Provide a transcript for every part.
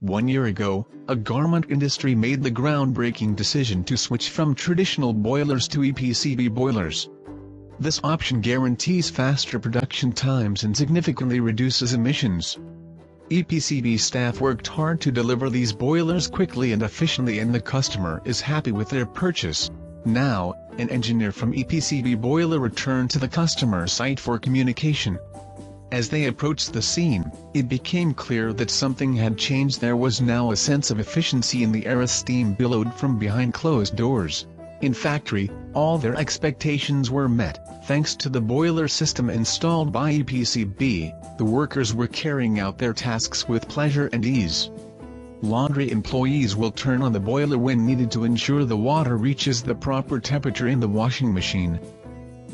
One year ago, a garment industry made the groundbreaking decision to switch from traditional boilers to EPCB boilers. This option guarantees faster production times and significantly reduces emissions. EPCB staff worked hard to deliver these boilers quickly and efficiently and the customer is happy with their purchase. Now, an engineer from EPCB Boiler returned to the customer site for communication. As they approached the scene, it became clear that something had changed there was now a sense of efficiency in the air as steam billowed from behind closed doors. In factory, all their expectations were met, thanks to the boiler system installed by EPCB, the workers were carrying out their tasks with pleasure and ease. Laundry employees will turn on the boiler when needed to ensure the water reaches the proper temperature in the washing machine,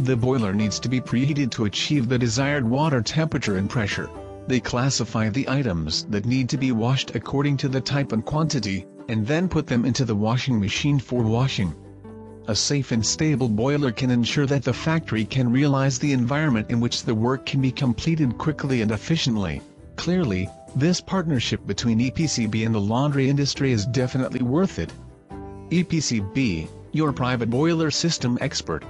the boiler needs to be preheated to achieve the desired water temperature and pressure. They classify the items that need to be washed according to the type and quantity, and then put them into the washing machine for washing. A safe and stable boiler can ensure that the factory can realize the environment in which the work can be completed quickly and efficiently. Clearly, this partnership between EPCB and the laundry industry is definitely worth it. EPCB, your private boiler system expert.